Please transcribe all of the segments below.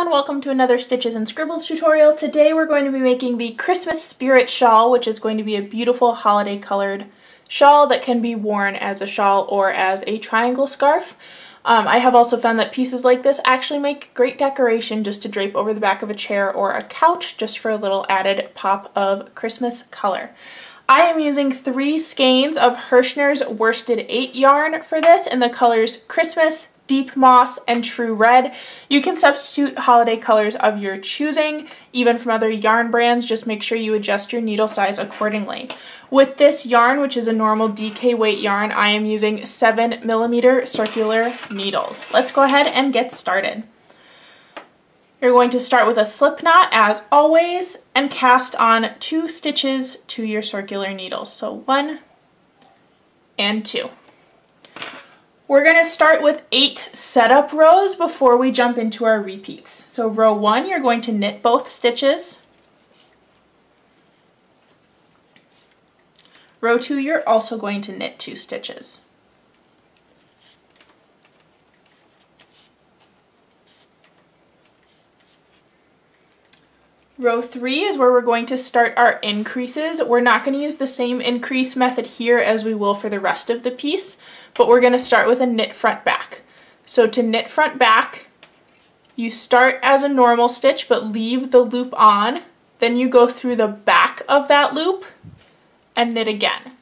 everyone, welcome to another Stitches and Scribbles tutorial. Today we're going to be making the Christmas Spirit Shawl, which is going to be a beautiful holiday colored shawl that can be worn as a shawl or as a triangle scarf. Um, I have also found that pieces like this actually make great decoration just to drape over the back of a chair or a couch just for a little added pop of Christmas color. I am using three skeins of Herrschner's Worsted 8 yarn for this in the colors Christmas, Deep Moss, and True Red. You can substitute holiday colors of your choosing, even from other yarn brands, just make sure you adjust your needle size accordingly. With this yarn, which is a normal DK weight yarn, I am using 7 millimeter circular needles. Let's go ahead and get started. You're going to start with a slip knot as always and cast on two stitches to your circular needles. So one and two. We're going to start with eight setup rows before we jump into our repeats. So row one, you're going to knit both stitches. Row two, you're also going to knit two stitches. Row three is where we're going to start our increases. We're not going to use the same increase method here as we will for the rest of the piece, but we're going to start with a knit front back. So to knit front back, you start as a normal stitch but leave the loop on, then you go through the back of that loop and knit again.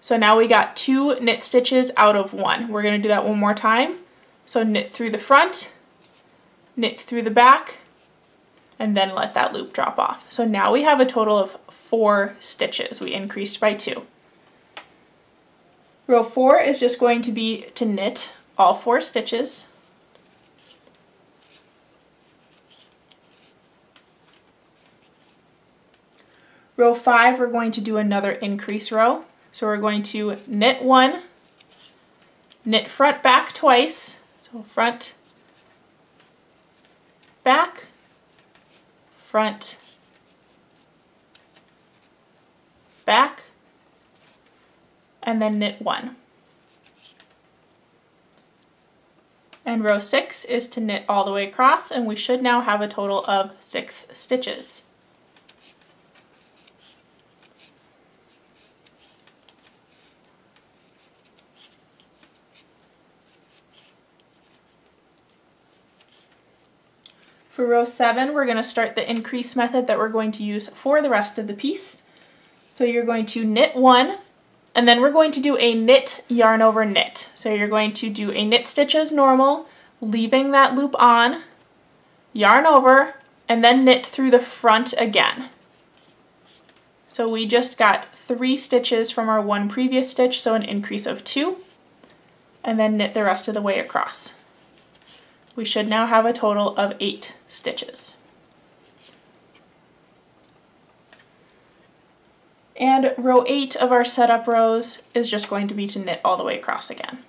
So now we got two knit stitches out of one. We're going to do that one more time. So knit through the front, knit through the back, and then let that loop drop off. So now we have a total of four stitches. We increased by two. Row four is just going to be to knit all four stitches. Row five, we're going to do another increase row. So we're going to knit one, knit front back twice, so front, back, front, back, and then knit one. And row six is to knit all the way across, and we should now have a total of six stitches. For row 7, we're going to start the increase method that we're going to use for the rest of the piece. So you're going to knit 1, and then we're going to do a knit yarn over knit. So you're going to do a knit stitch as normal, leaving that loop on, yarn over, and then knit through the front again. So we just got three stitches from our one previous stitch, so an increase of two, and then knit the rest of the way across we should now have a total of eight stitches. And row 8 of our setup rows is just going to be to knit all the way across again.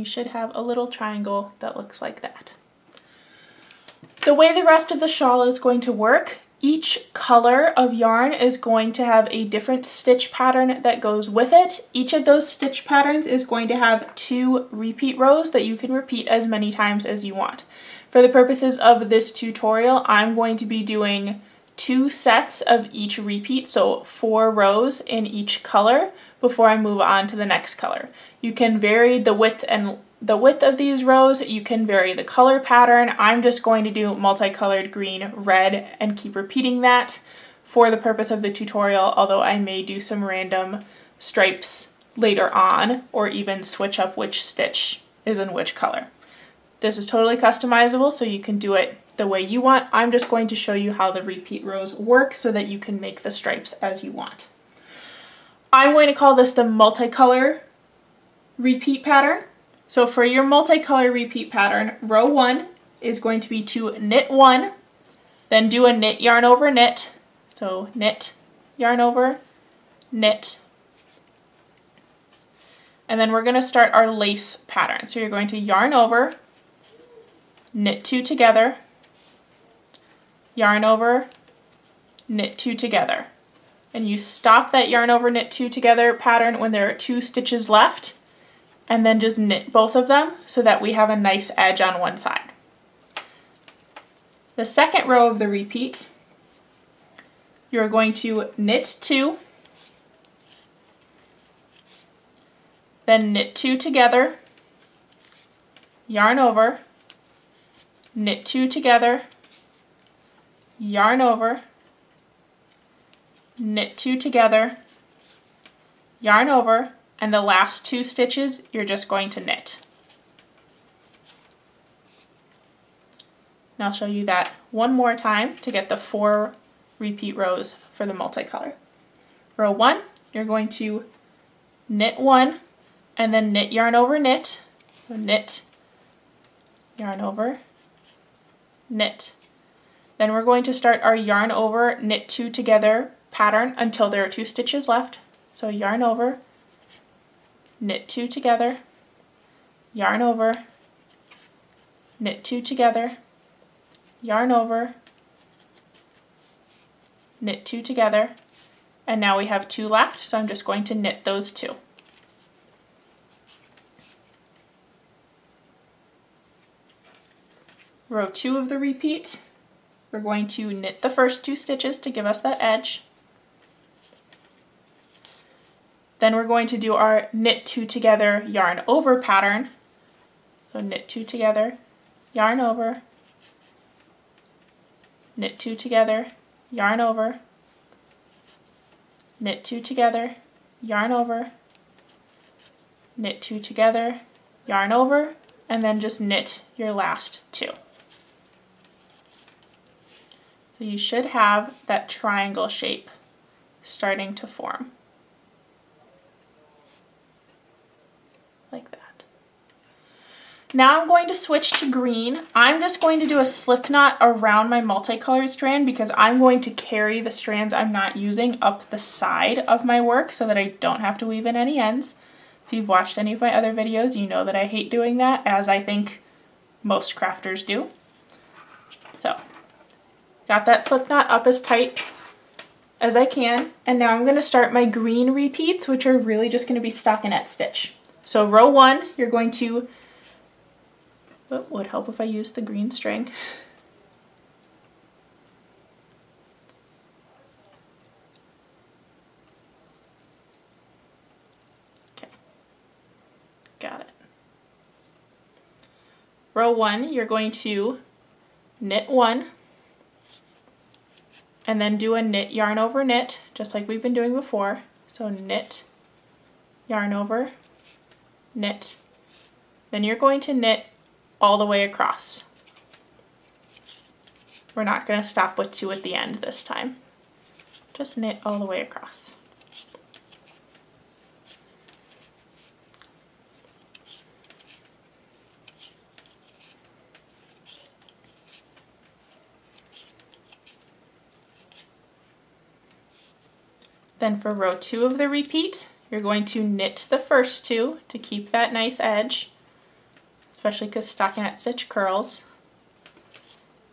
You should have a little triangle that looks like that. The way the rest of the shawl is going to work, each color of yarn is going to have a different stitch pattern that goes with it. Each of those stitch patterns is going to have two repeat rows that you can repeat as many times as you want. For the purposes of this tutorial, I'm going to be doing two sets of each repeat, so four rows in each color before I move on to the next color. You can vary the width and the width of these rows, you can vary the color pattern. I'm just going to do multicolored green, red, and keep repeating that for the purpose of the tutorial, although I may do some random stripes later on, or even switch up which stitch is in which color. This is totally customizable, so you can do it the way you want. I'm just going to show you how the repeat rows work so that you can make the stripes as you want. I'm going to call this the multicolor repeat pattern. So for your multicolor repeat pattern, row one is going to be to knit one, then do a knit yarn over knit. So knit, yarn over, knit, and then we're going to start our lace pattern. So you're going to yarn over, knit two together, yarn over, knit two together. And you stop that yarn over knit two together pattern when there are two stitches left and then just knit both of them so that we have a nice edge on one side. The second row of the repeat, you're going to knit two, then knit two together, yarn over, knit two together, yarn over, knit two together, yarn over, and the last two stitches you're just going to knit. And I'll show you that one more time to get the four repeat rows for the multicolor. Row one, you're going to knit one and then knit yarn over knit, so knit, yarn over, knit. Then we're going to start our yarn over, knit two together pattern until there are two stitches left. So yarn over, knit two together, yarn over, knit two together, yarn over, knit two together, and now we have two left, so I'm just going to knit those two. Row two of the repeat, we're going to knit the first two stitches to give us that edge. Then we're going to do our knit two together yarn over pattern. So knit two together, yarn over, knit two together, yarn over, knit two together, yarn over, knit two together, yarn over, and then just knit your last two. So you should have that triangle shape starting to form. Like that. Now I'm going to switch to green. I'm just going to do a slip knot around my multicolored strand because I'm going to carry the strands I'm not using up the side of my work so that I don't have to weave in any ends. If you've watched any of my other videos, you know that I hate doing that, as I think most crafters do. So Got that slip knot up as tight as I can. And now I'm gonna start my green repeats, which are really just gonna be stockinette stitch. So row one, you're going to, oh, would help if I used the green string. Okay, got it. Row one, you're going to knit one, and then do a knit yarn over knit just like we've been doing before so knit yarn over knit then you're going to knit all the way across. We're not going to stop with two at the end this time. Just knit all the way across. Then for row two of the repeat, you're going to knit the first two to keep that nice edge, especially because stockinette stitch curls.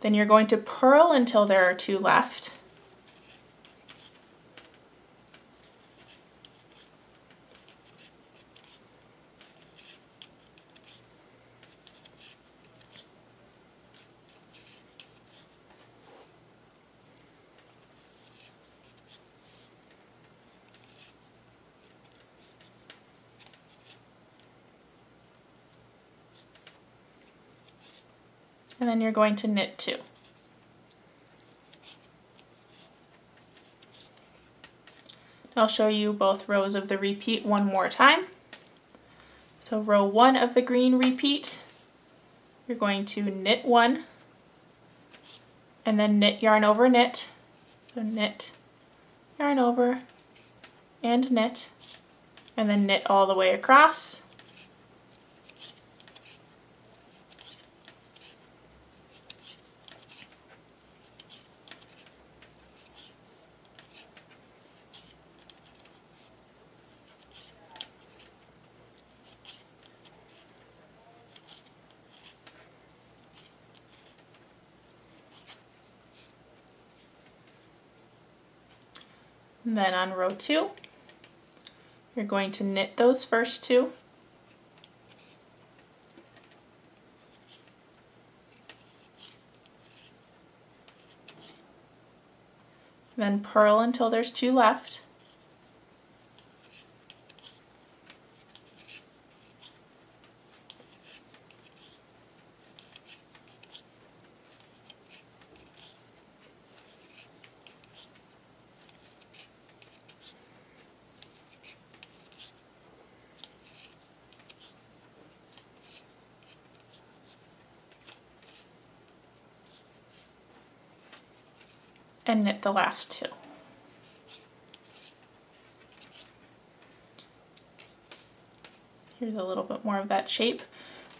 Then you're going to purl until there are two left. And then you're going to knit two. I'll show you both rows of the repeat one more time. So row one of the green repeat, you're going to knit one, and then knit yarn over knit. So knit, yarn over, and knit, and then knit all the way across. And then on row two, you're going to knit those first two. Then purl until there's two left. And knit the last two. Here's a little bit more of that shape.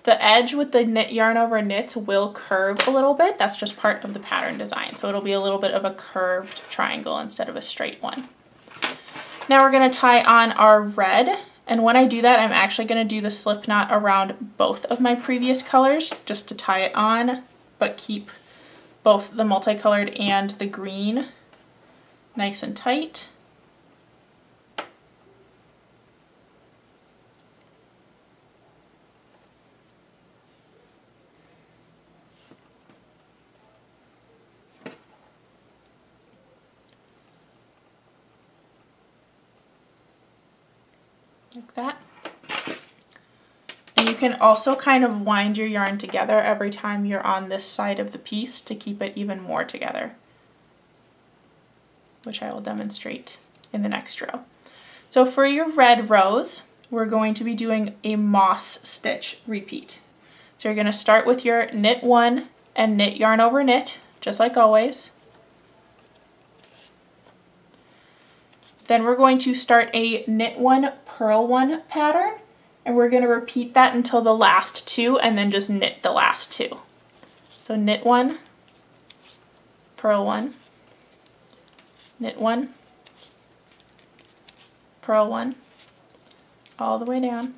The edge with the knit yarn over knits will curve a little bit. That's just part of the pattern design. So it'll be a little bit of a curved triangle instead of a straight one. Now we're gonna tie on our red. And when I do that, I'm actually gonna do the slip knot around both of my previous colors just to tie it on, but keep both the multicolored and the green nice and tight. like that. And you can also kind of wind your yarn together every time you're on this side of the piece to keep it even more together, which I will demonstrate in the next row. So for your red rows, we're going to be doing a moss stitch repeat. So you're going to start with your knit one and knit yarn over knit, just like always. Then we're going to start a knit one, purl one pattern, and we're going to repeat that until the last two and then just knit the last two. So knit one, purl one, knit one, purl one, all the way down.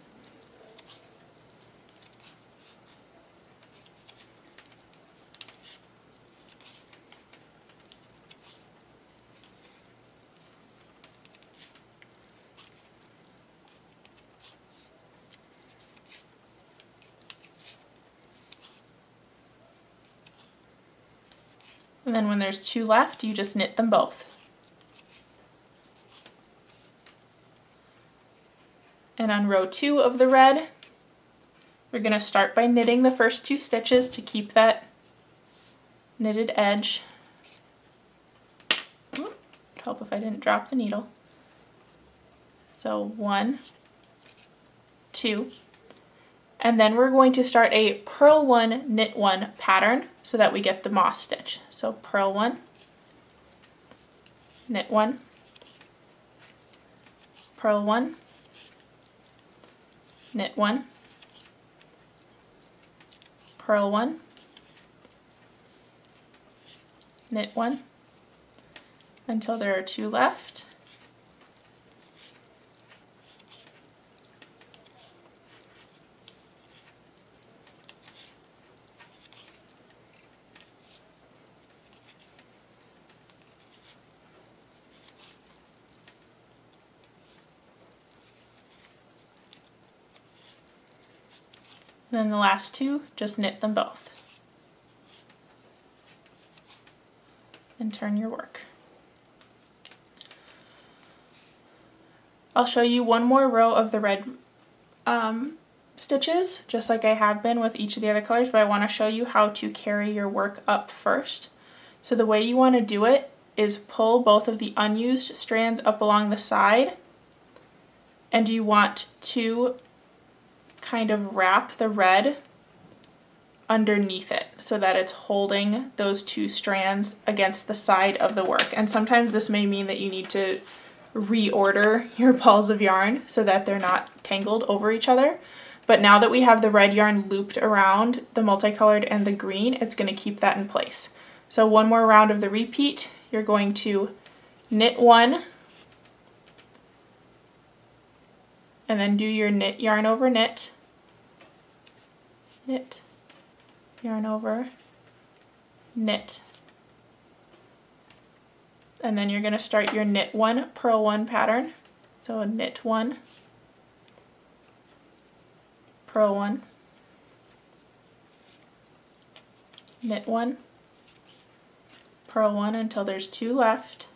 And then when there's two left, you just knit them both. And on row two of the red, we're going to start by knitting the first two stitches to keep that knitted edge. It'd help if I didn't drop the needle. So one, two, and then we're going to start a purl one, knit one pattern so that we get the moss stitch. So purl one, knit one, purl one, knit one, purl one, knit one until there are two left. And then the last two, just knit them both. And turn your work. I'll show you one more row of the red um, stitches, just like I have been with each of the other colors, but I want to show you how to carry your work up first. So the way you want to do it is pull both of the unused strands up along the side, and you want to kind of wrap the red underneath it so that it's holding those two strands against the side of the work. And sometimes this may mean that you need to reorder your balls of yarn so that they're not tangled over each other. But now that we have the red yarn looped around the multicolored and the green, it's going to keep that in place. So one more round of the repeat, you're going to knit one, and then do your knit yarn over knit, knit, yarn over, knit, and then you're going to start your knit one, purl one pattern. So knit one, purl one, knit one, purl one until there's two left,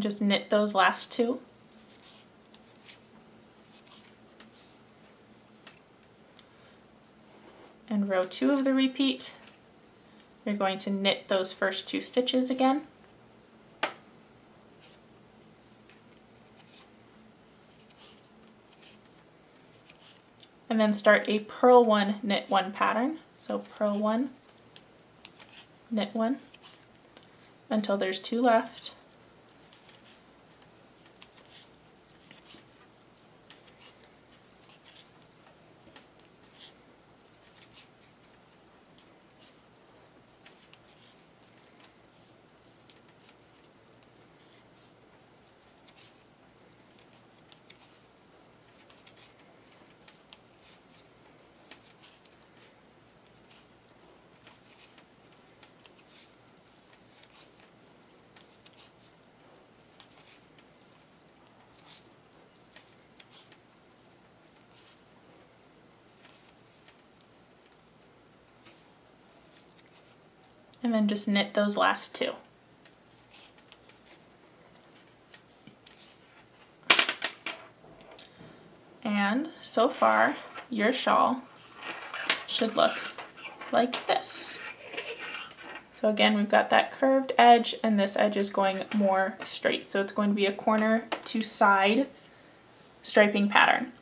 and just knit those last two. And row two of the repeat, you're going to knit those first two stitches again. And then start a purl one, knit one pattern. So purl one, knit one, until there's two left. And then just knit those last two. And so far, your shawl should look like this. So again, we've got that curved edge and this edge is going more straight. So it's going to be a corner to side striping pattern.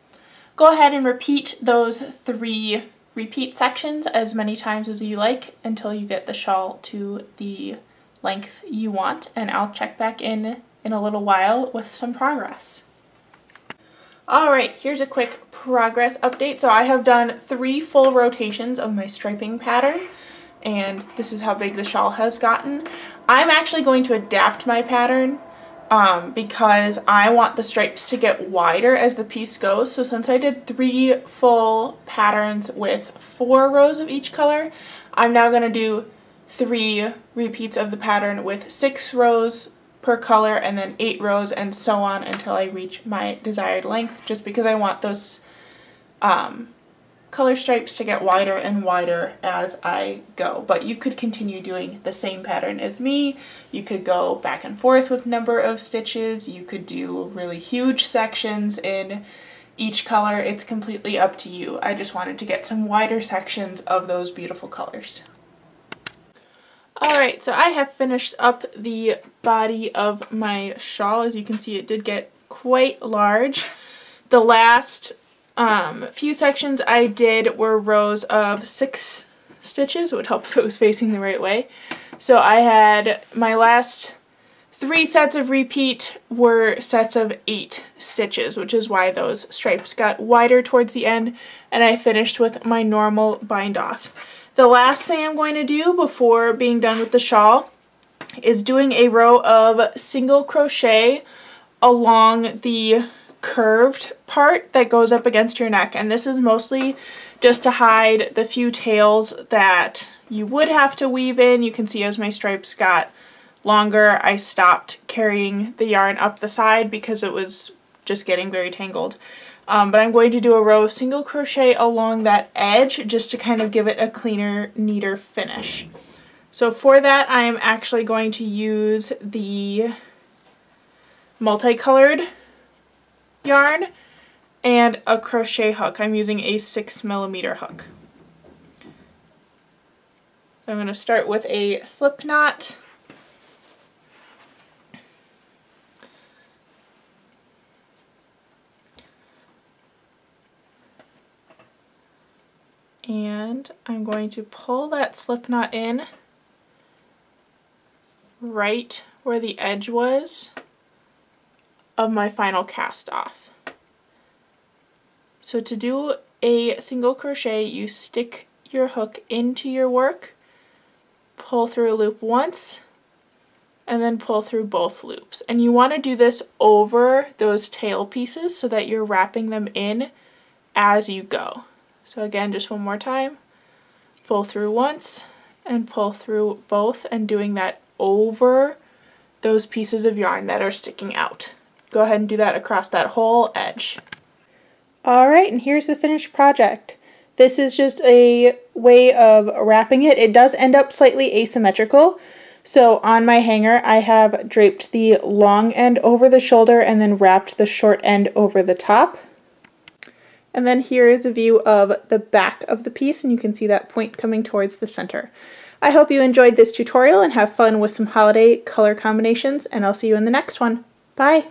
Go ahead and repeat those three Repeat sections as many times as you like until you get the shawl to the length you want and I'll check back in in a little while with some progress. Alright, here's a quick progress update. So I have done three full rotations of my striping pattern and this is how big the shawl has gotten. I'm actually going to adapt my pattern um, because I want the stripes to get wider as the piece goes. So since I did three full patterns with four rows of each color, I'm now going to do three repeats of the pattern with six rows per color and then eight rows and so on until I reach my desired length just because I want those um, color stripes to get wider and wider as I go. But you could continue doing the same pattern as me. You could go back and forth with number of stitches. You could do really huge sections in each color. It's completely up to you. I just wanted to get some wider sections of those beautiful colors. Alright, so I have finished up the body of my shawl. As you can see, it did get quite large. The last um, few sections I did were rows of six stitches. It would help if it was facing the right way. So I had my last three sets of repeat were sets of eight stitches, which is why those stripes got wider towards the end, and I finished with my normal bind off. The last thing I'm going to do before being done with the shawl is doing a row of single crochet along the curved part that goes up against your neck and this is mostly just to hide the few tails that you would have to weave in. You can see as my stripes got longer I stopped carrying the yarn up the side because it was just getting very tangled. Um, but I'm going to do a row of single crochet along that edge just to kind of give it a cleaner, neater finish. So for that I'm actually going to use the multicolored yarn and a crochet hook. I'm using a six millimeter hook. So I'm going to start with a slip knot. And I'm going to pull that slip knot in right where the edge was of my final cast off. So to do a single crochet, you stick your hook into your work, pull through a loop once, and then pull through both loops. And you want to do this over those tail pieces so that you're wrapping them in as you go. So again, just one more time, pull through once and pull through both and doing that over those pieces of yarn that are sticking out. Go ahead and do that across that whole edge. Alright, and here's the finished project. This is just a way of wrapping it. It does end up slightly asymmetrical. So on my hanger, I have draped the long end over the shoulder and then wrapped the short end over the top. And then here is a view of the back of the piece, and you can see that point coming towards the center. I hope you enjoyed this tutorial and have fun with some holiday color combinations, and I'll see you in the next one. Bye!